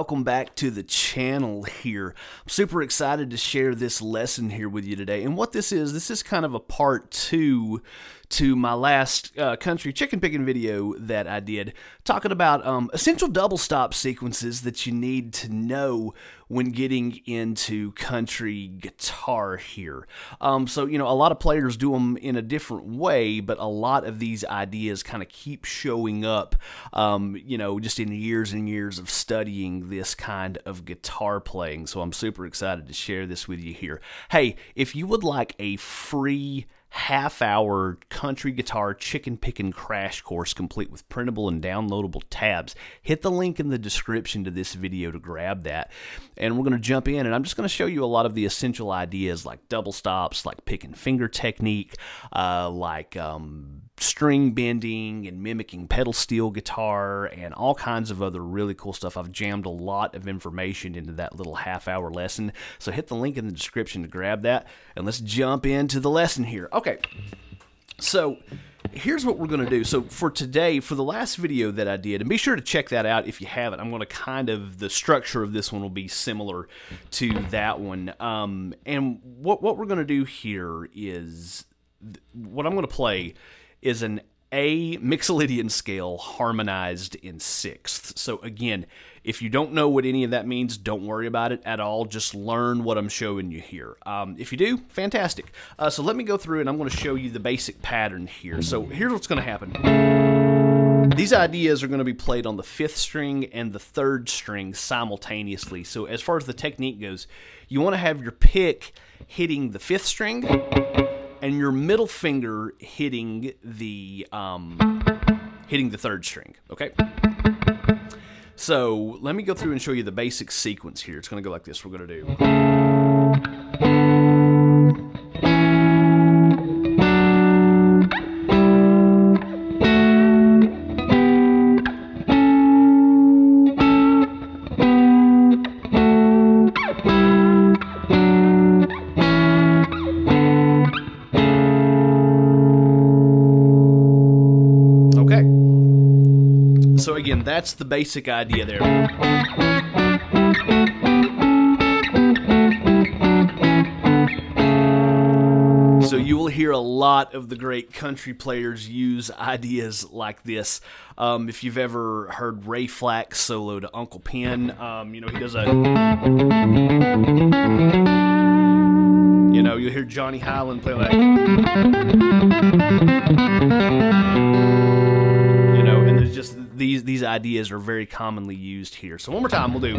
Welcome back to the channel here. I'm super excited to share this lesson here with you today. And what this is, this is kind of a part two to my last uh, country chicken picking video that I did, talking about um, essential double stop sequences that you need to know when getting into country guitar here. Um, so, you know, a lot of players do them in a different way, but a lot of these ideas kind of keep showing up, um, you know, just in years and years of studying this kind of guitar playing. So I'm super excited to share this with you here. Hey, if you would like a free half hour country guitar chicken picking crash course complete with printable and downloadable tabs. Hit the link in the description to this video to grab that. And we're going to jump in and I'm just going to show you a lot of the essential ideas like double stops, like pick and finger technique, uh, like um, string bending and mimicking pedal steel guitar and all kinds of other really cool stuff. I've jammed a lot of information into that little half hour lesson. So hit the link in the description to grab that and let's jump into the lesson here. Okay. So here's what we're going to do. So for today, for the last video that I did, and be sure to check that out if you haven't. I'm going to kind of, the structure of this one will be similar to that one. Um, and what, what we're going to do here is, what I'm going to play is an A Mixolydian scale harmonized in sixths. So again, if you don't know what any of that means, don't worry about it at all. Just learn what I'm showing you here. Um, if you do, fantastic. Uh, so let me go through and I'm going to show you the basic pattern here. So here's what's going to happen. These ideas are going to be played on the fifth string and the third string simultaneously. So as far as the technique goes, you want to have your pick hitting the fifth string and your middle finger hitting the um, hitting the third string. Okay. So let me go through and show you the basic sequence here. It's going to go like this. We're going to do. Again, that's the basic idea there. So you will hear a lot of the great country players use ideas like this. Um, if you've ever heard Ray Flacke solo to Uncle Pen, um, you know, he does a... You know, you'll hear Johnny Hiland play like... ideas are very commonly used here. So one more time, we'll do.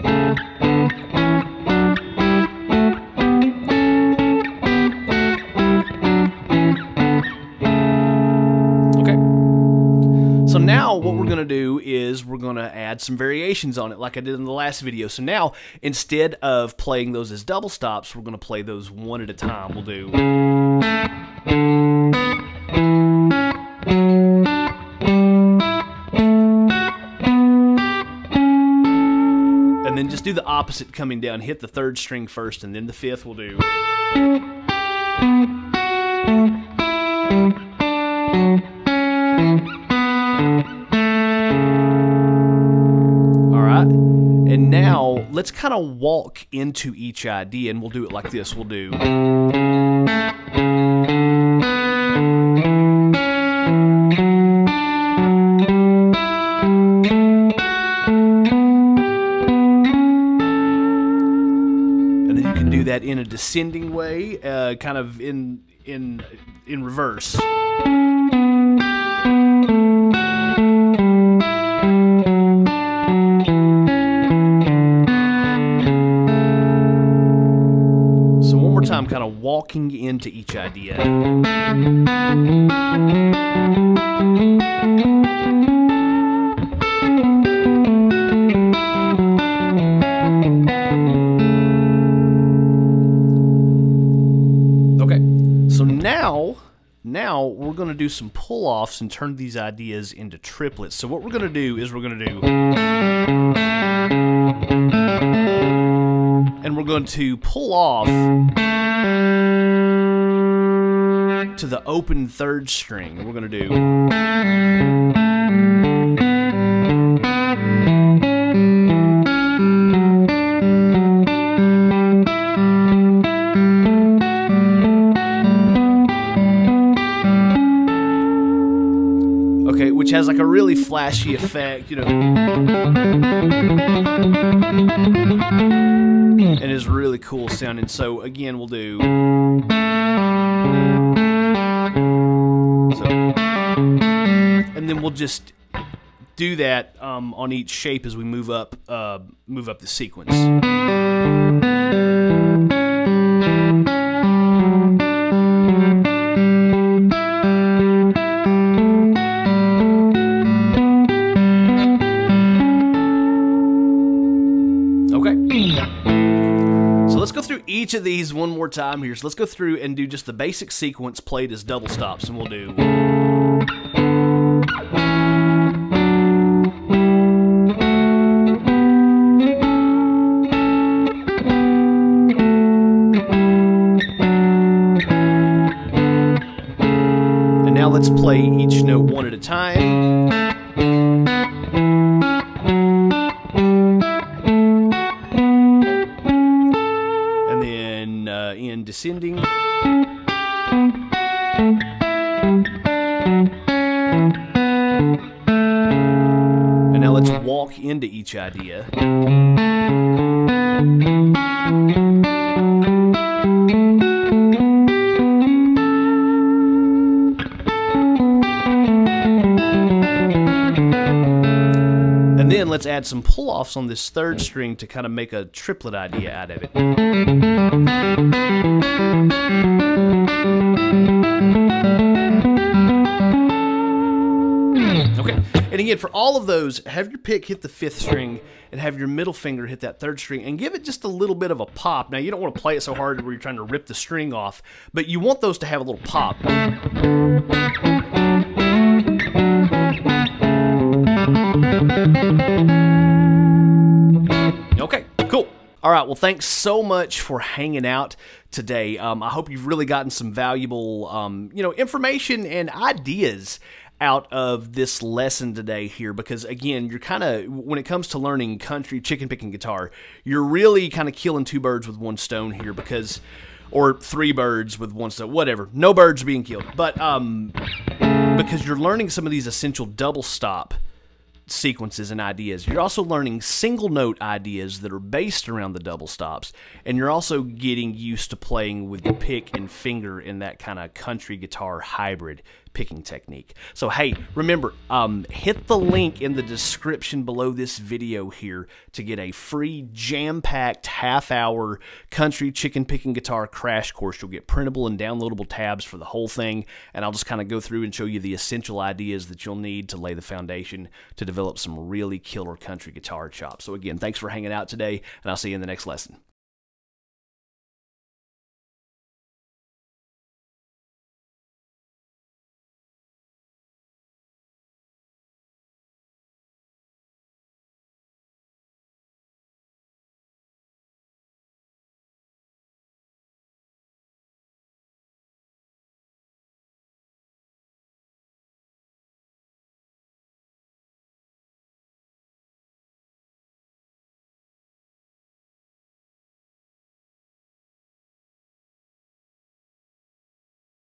Okay. So now what we're going to do is we're going to add some variations on it like I did in the last video. So now instead of playing those as double stops, we're going to play those one at a time. We'll do then just do the opposite coming down. Hit the third string first, and then the fifth will do. All right. And now let's kind of walk into each idea, and we'll do it like this. We'll do. That in a descending way, uh, kind of in in in reverse. So one more time, kind of walking into each idea. Mm-hmm. now, now we're going to do some pull-offs and turn these ideas into triplets. So what we're going to do is we're going to do... And we're going to pull off to the open third string. We're going to do... like a really flashy effect, you know. And is really cool sounding. So again, we'll do. So, and then we'll just do that um, on each shape as we move up, uh, move up the sequence. Each of these one more time here. So let's go through and do just the basic sequence played as double stops, and we'll do. And now let's play each note one at a time. Uh, descending. And now let's walk into each idea. Let's add some pull-offs on this third string to kind of make a triplet idea out of it. Okay, and again, for all of those, have your pick hit the fifth string and have your middle finger hit that third string and give it just a little bit of a pop. Now, you don't want to play it so hard where you're trying to rip the string off, but you want those to have a little pop. Okay, All right, well, thanks so much for hanging out today. Um, I hope you've really gotten some valuable, um, you know, information and ideas out of this lesson today here because again you're kind of when it comes to learning country chicken picking guitar you're really kind of killing two birds with one stone here because or three birds with one stone whatever no birds being killed but um because you're learning some of these essential double stop sequences and ideas. You're also learning single note ideas that are based around the double stops, and you're also getting used to playing with the pick and finger in that kind of country guitar hybrid picking technique. So hey, remember, um, hit the link in the description below this video here to get a free jam-packed half-hour country chicken picking guitar crash course. You'll get printable and downloadable tabs for the whole thing, and I'll just kind of go through and show you the essential ideas that you'll need to lay the foundation to develop some really killer country guitar chops. So again, thanks for hanging out today, and I'll see you in the next lesson.